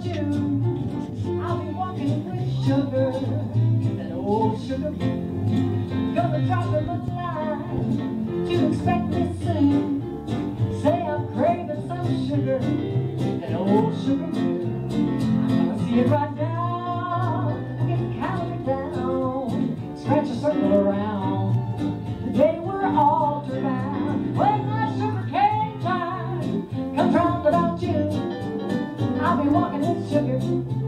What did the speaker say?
I'll be walking with sugar, that old sugar. Gonna drop a little line to expect me soon. Say I'm craving some sugar. sugar